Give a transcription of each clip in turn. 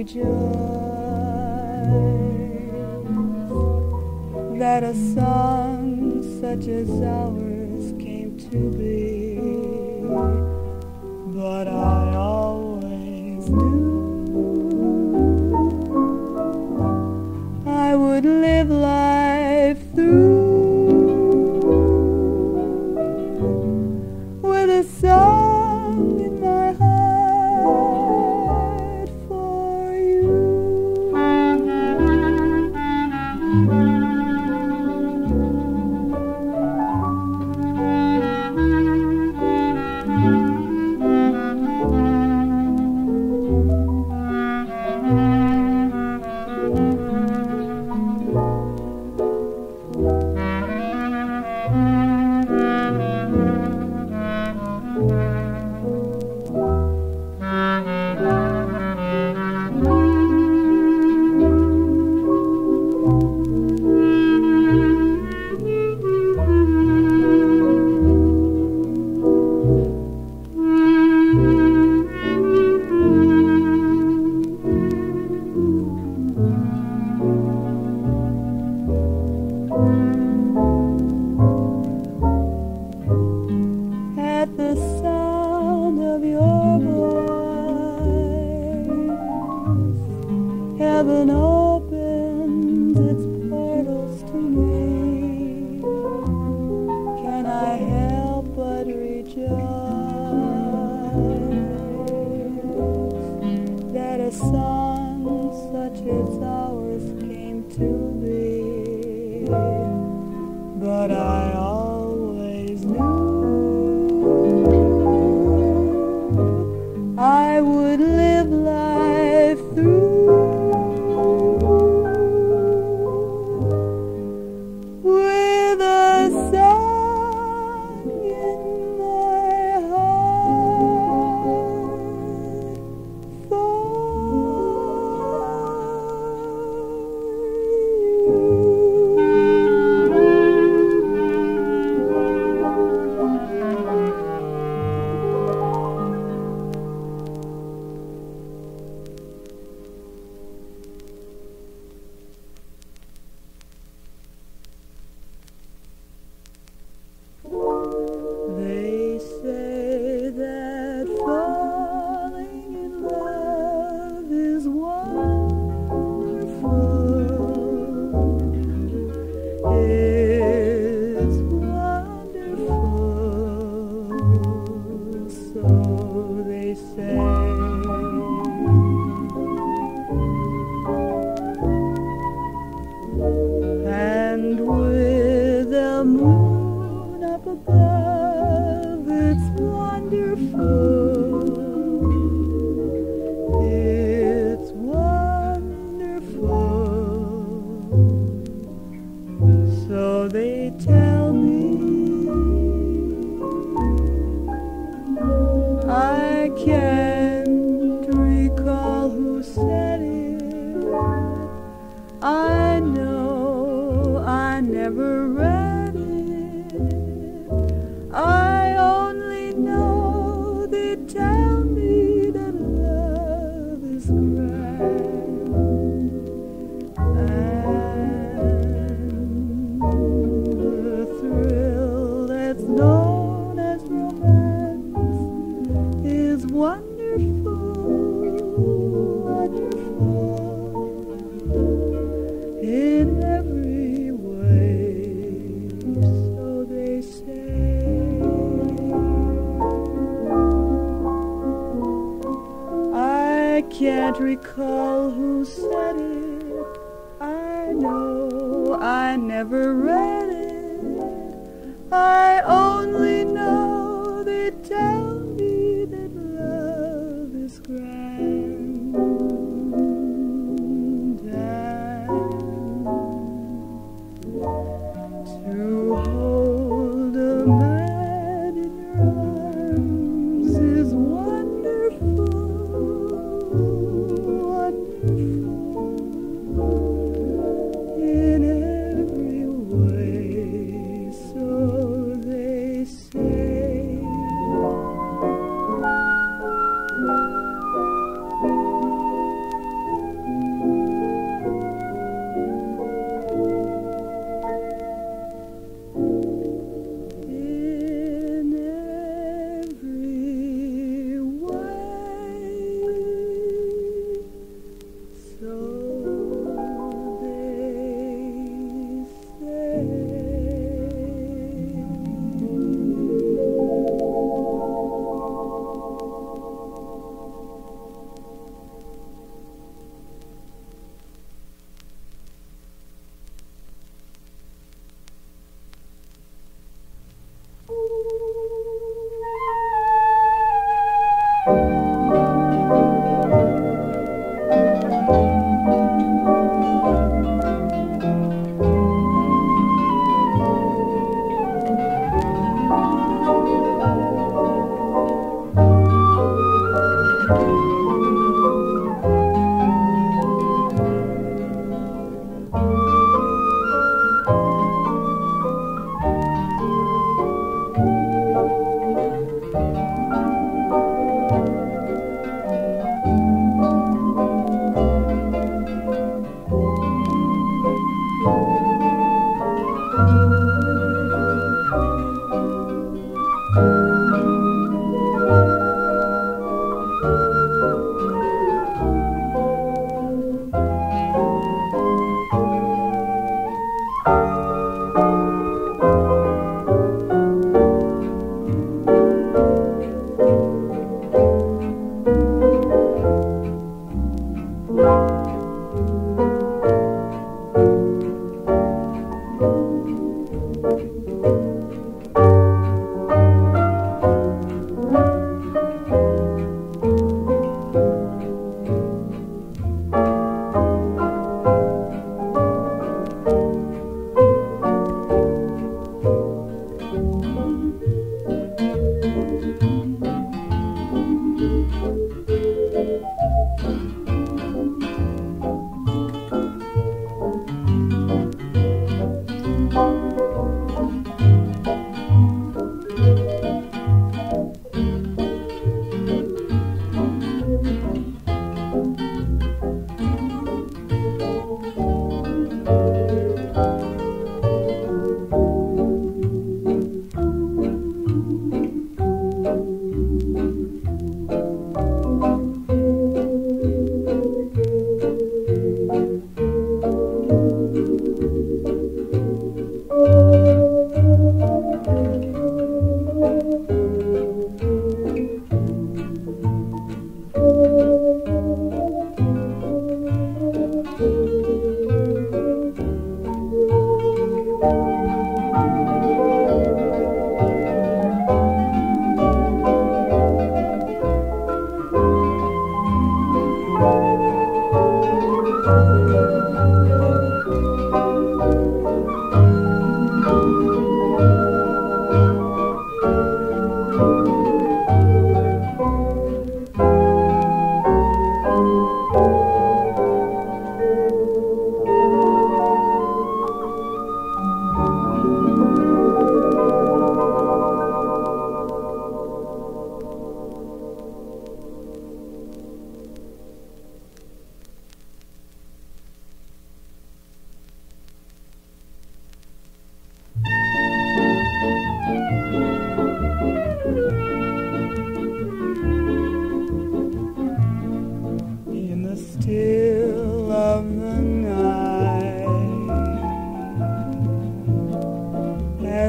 rejoice that a song such as ours came to be. But I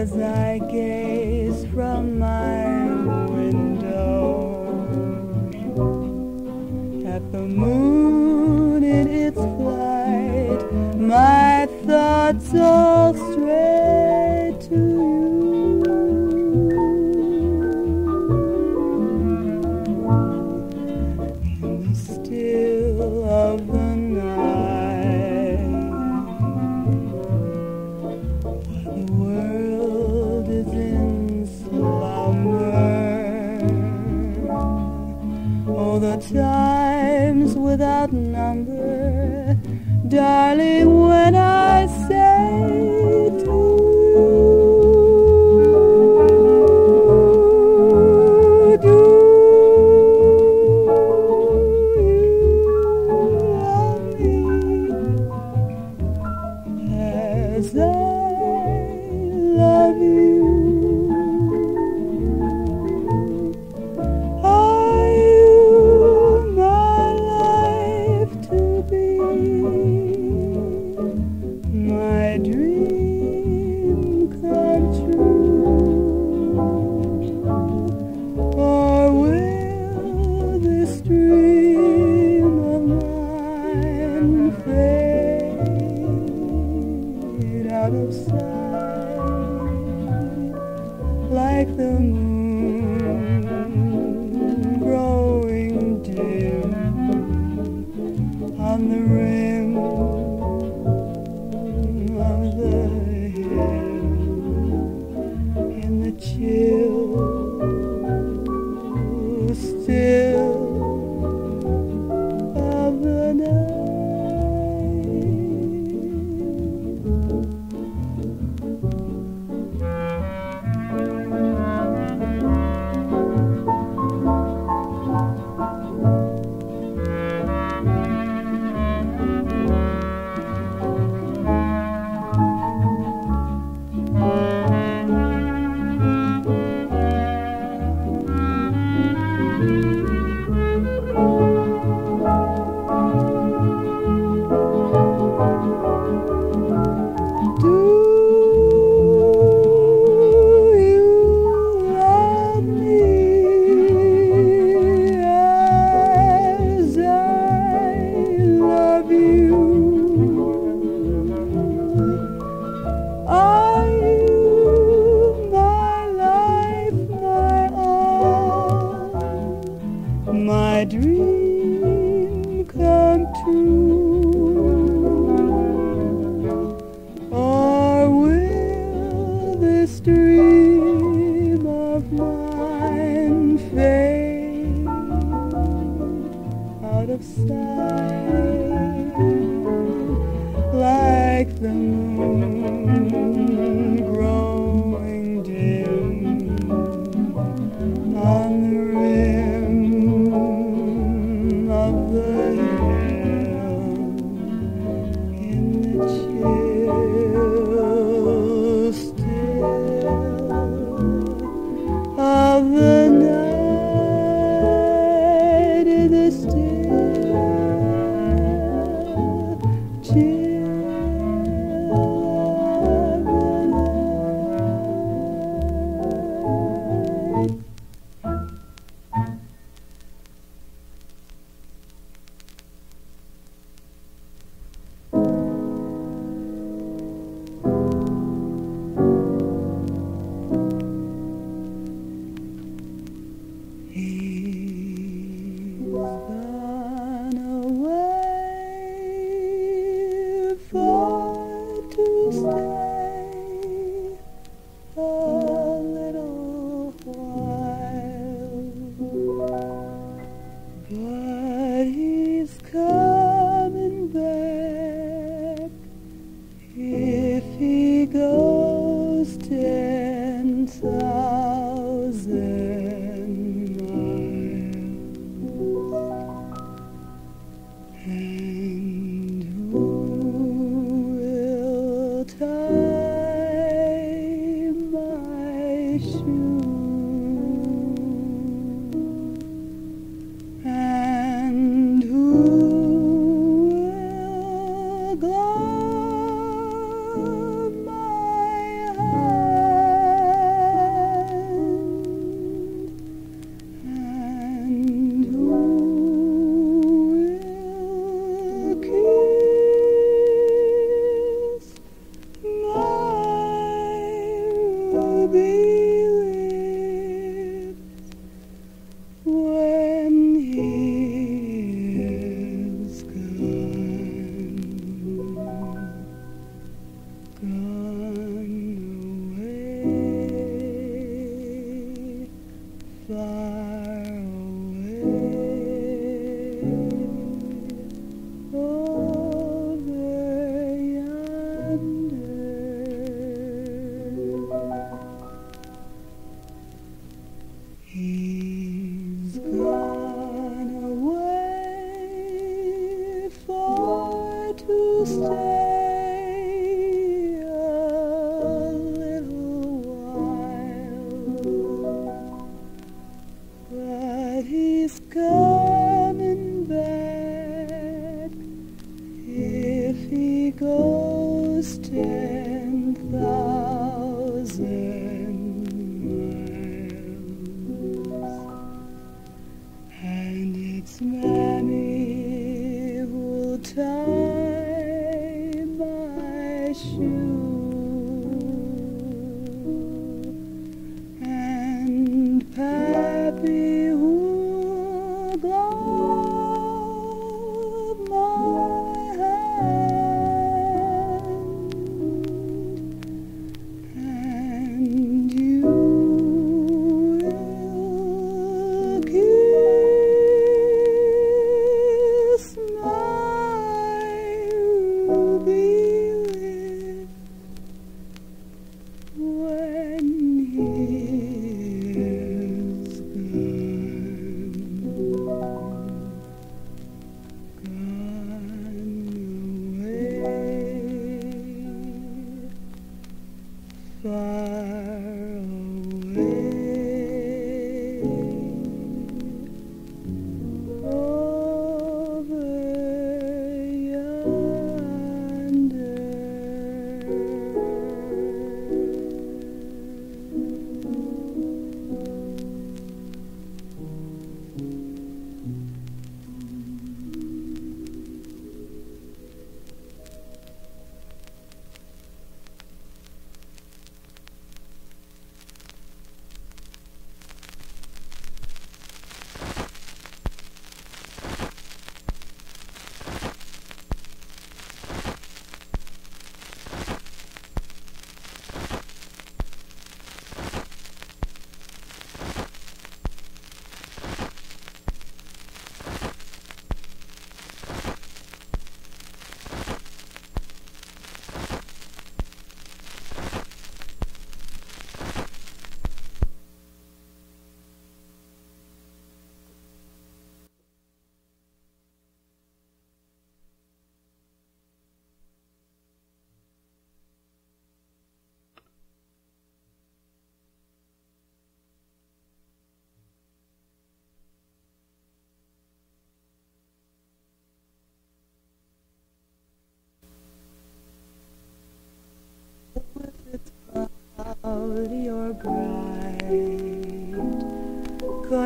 as I gaze from my window at the moon in its flight, my thoughts all stray.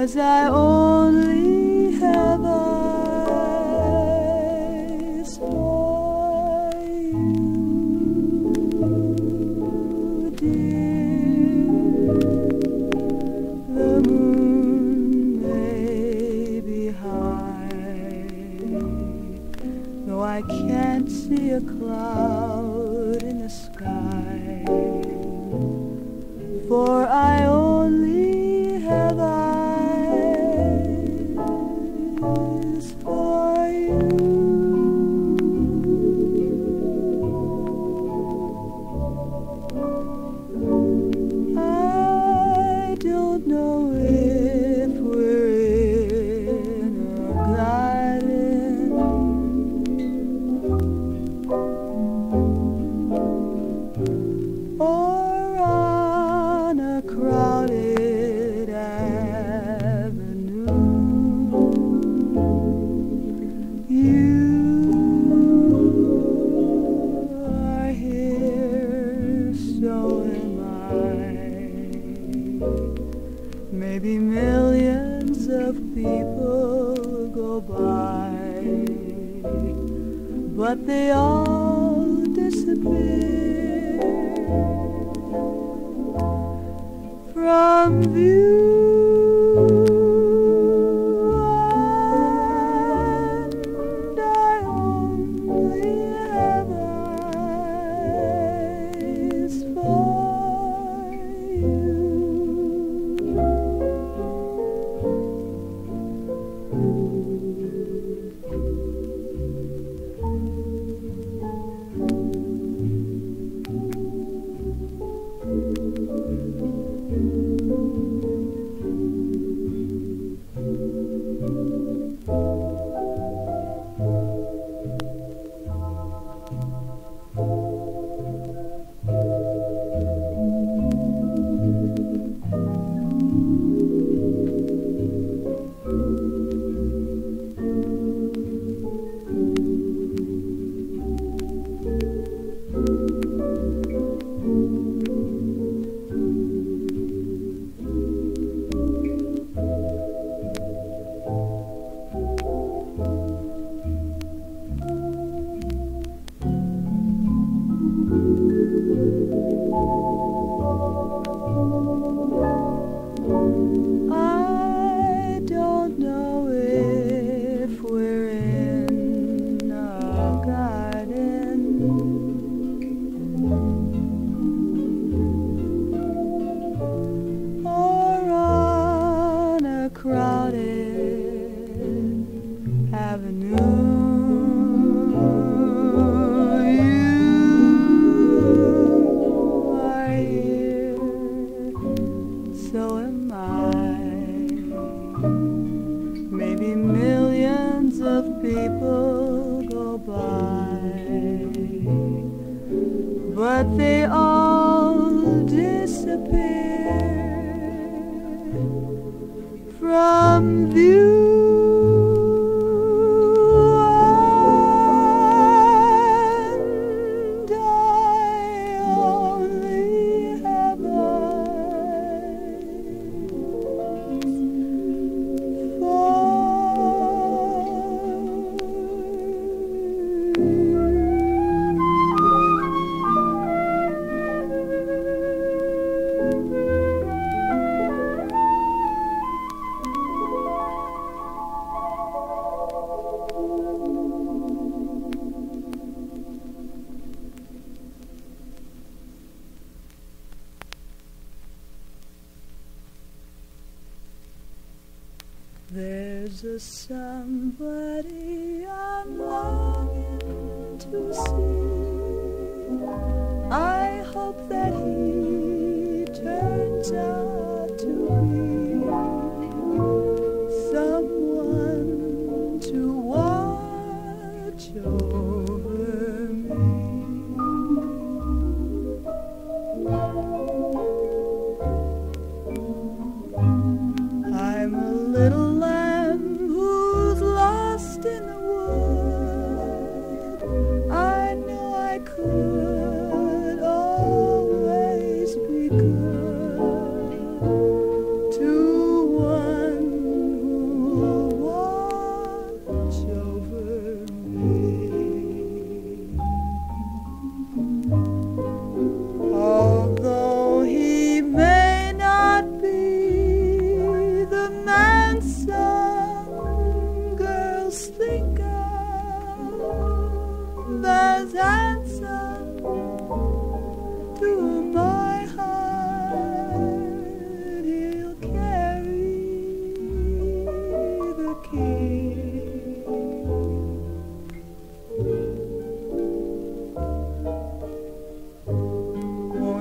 Cause I only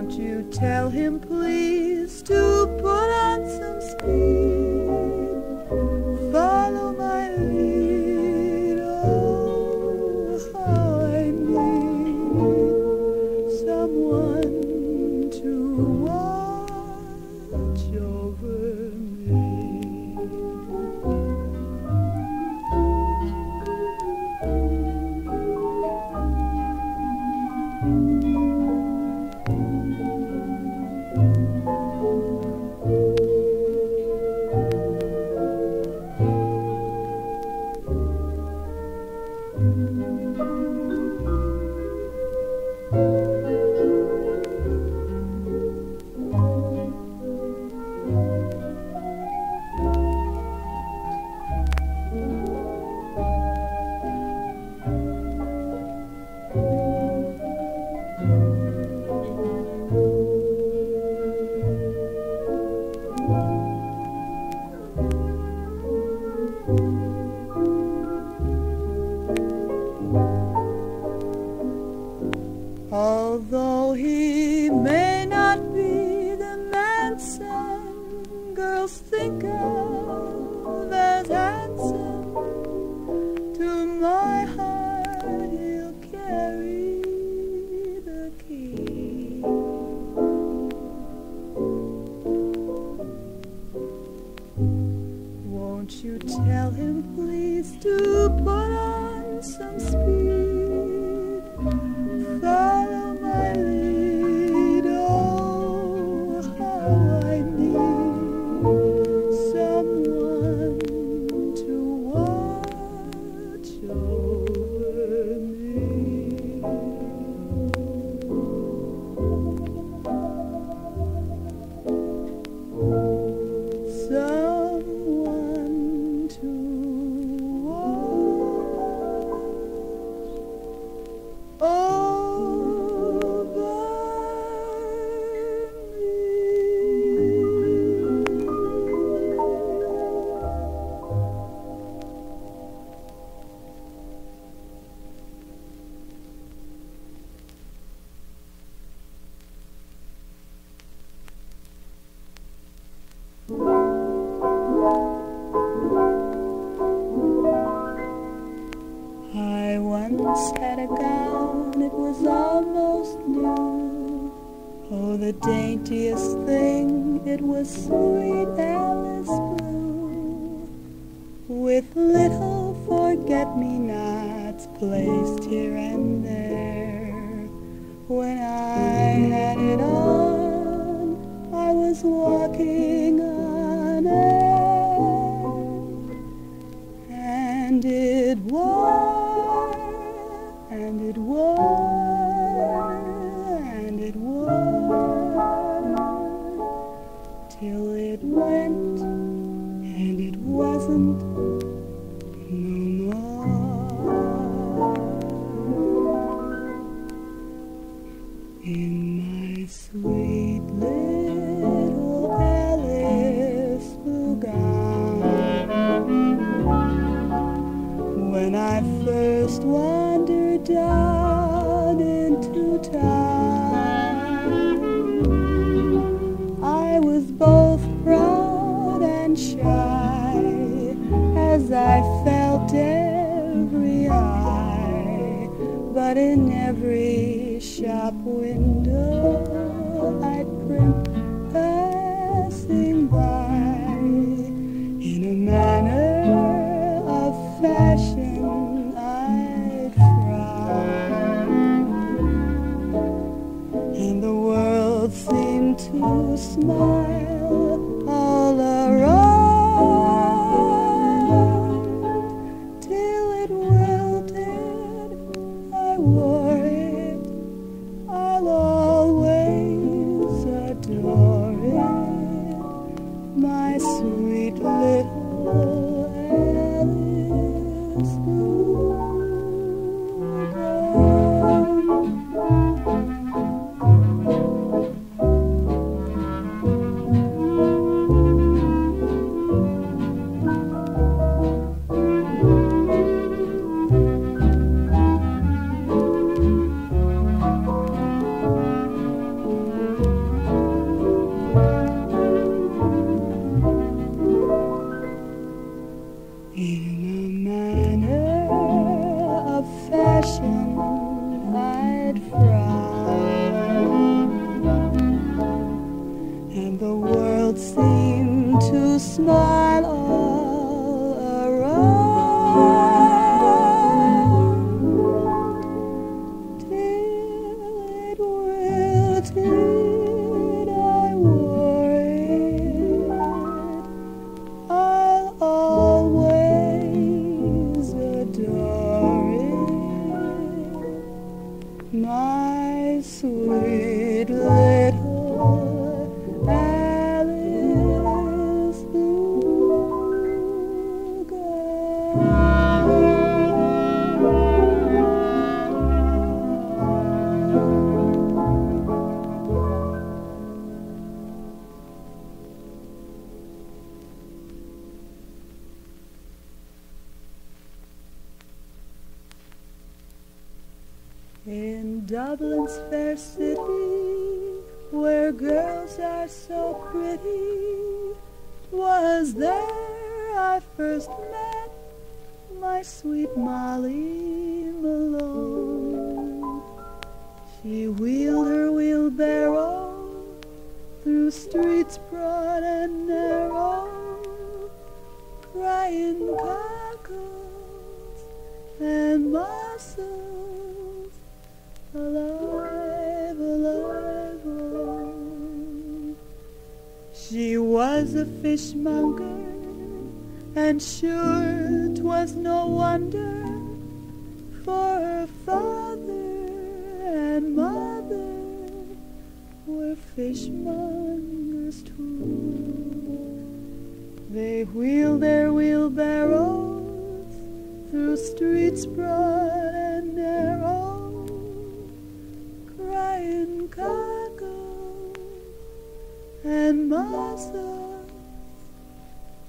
Won't you tell him, please, to put on some speed? music. had a gown, it was almost new. Oh, the daintiest thing, it was sweet Alice blue. With little forget-me-nots placed here and there. When I had it on, I was walking in every shop window I'd primp smile broad and narrow, crying cockles and mussels alive, alive, oh. She was a fishmonger, and sure 'twas no wonder, for her father and mother were fishmongers They wheeled their wheelbarrows through streets broad and narrow, crying cockles and mussels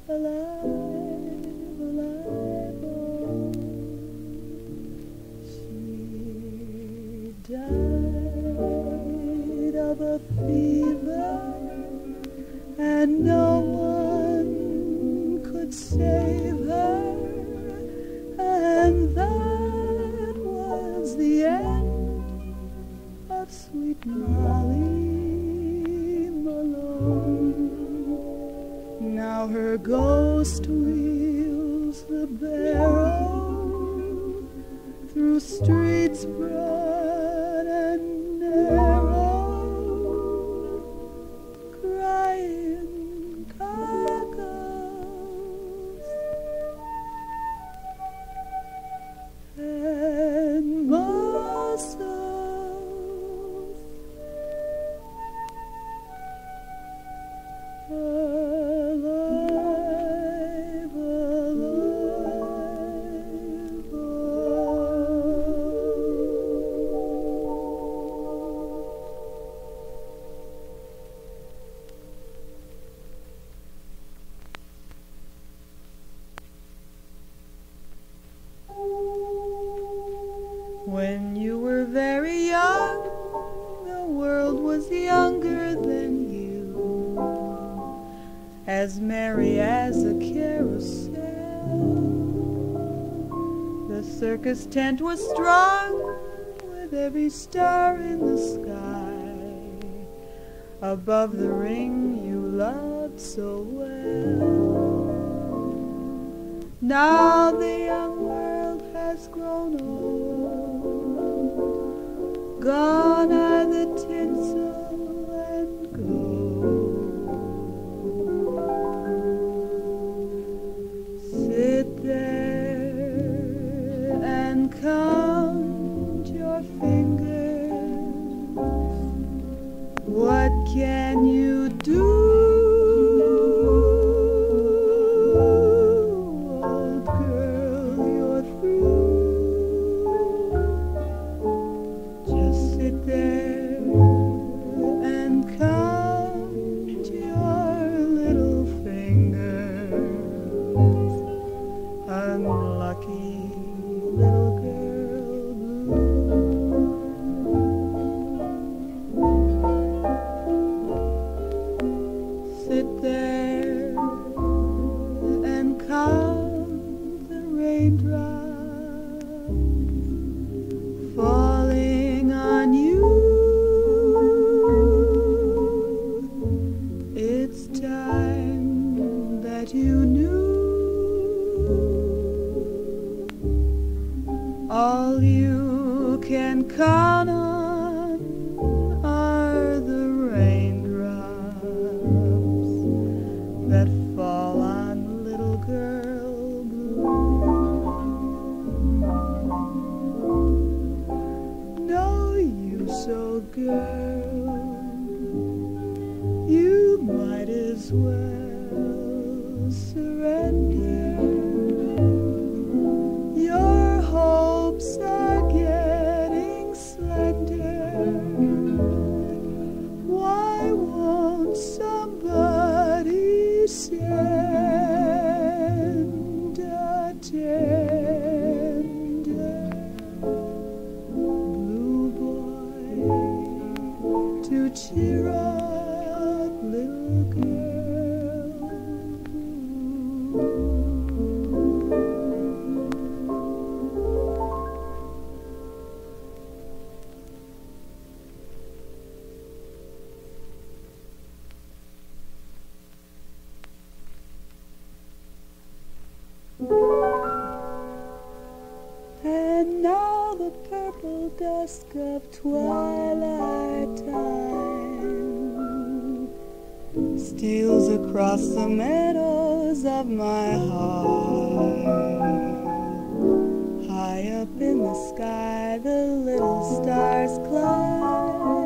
alive, and no one could save her, and that was the end of sweet Molly Malone. Now her ghost wheels the barrow through streets broad. was strung with every star in the sky above the ring you loved so well. Now the young world has grown old. God across the meadows of my heart. High up in the sky, the little stars climb.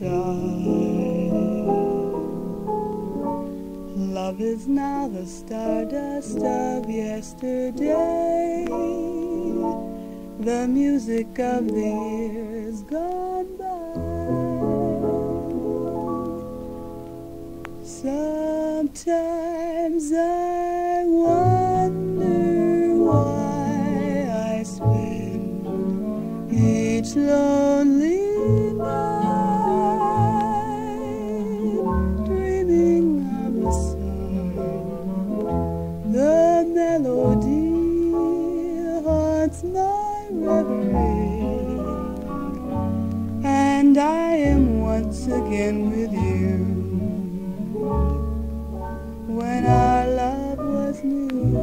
Love is now the stardust of yesterday. The music of the years gone by. Sometimes I wonder why I spend each love. again with you when our love was new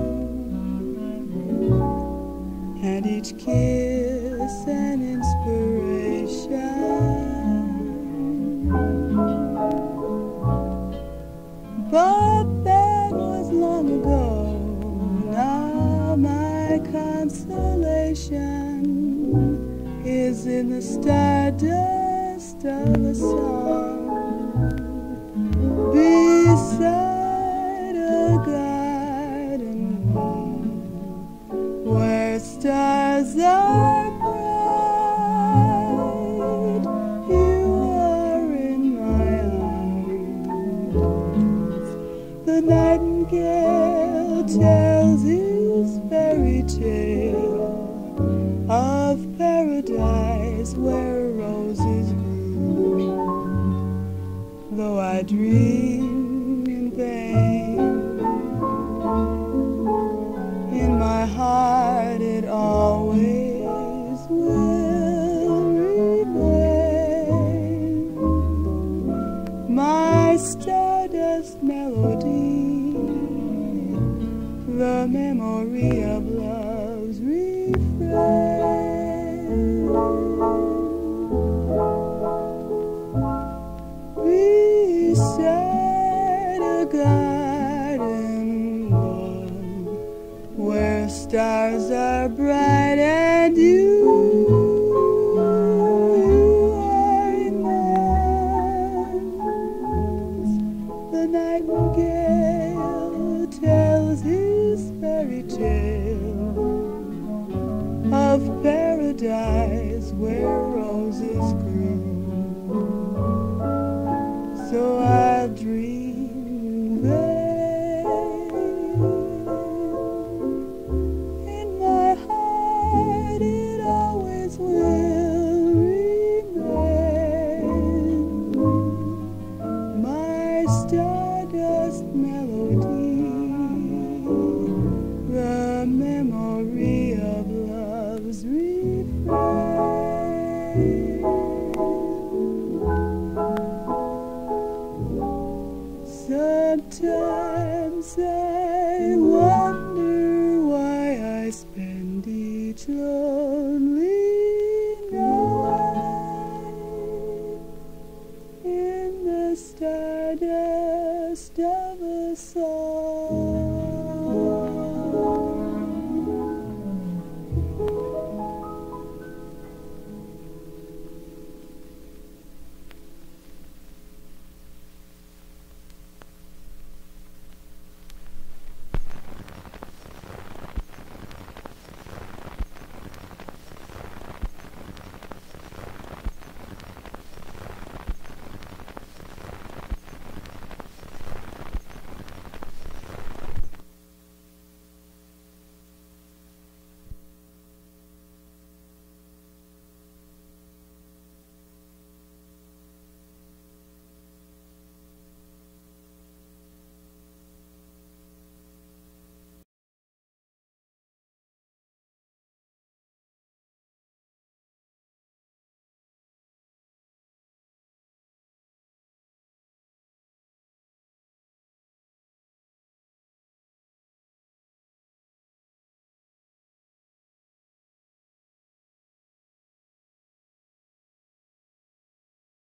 and each kiss an inspiration. But that was long ago. Now my consolation is in the stardust of a song.